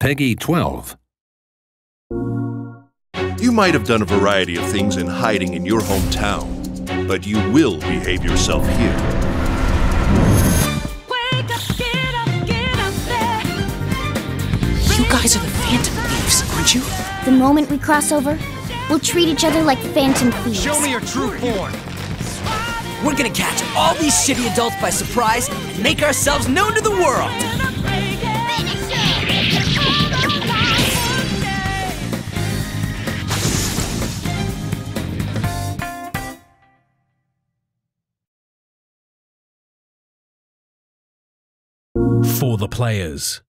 Peggy 12. You might have done a variety of things in hiding in your hometown, but you will behave yourself here. You guys are the Phantom Thieves, aren't you? The moment we cross over, we'll treat each other like phantom thieves. Show me your true form. We're gonna catch all these shitty adults by surprise and make ourselves known to the world! For the players.